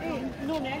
Eh, non è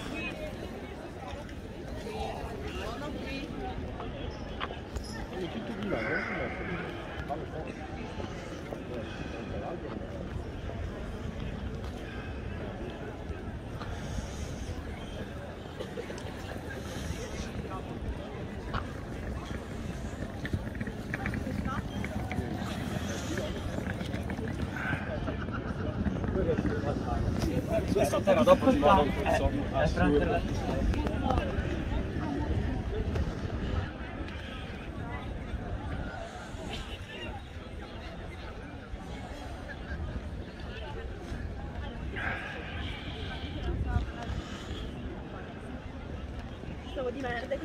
Questo però dopo ti vado a scrivere. Stavo di merda,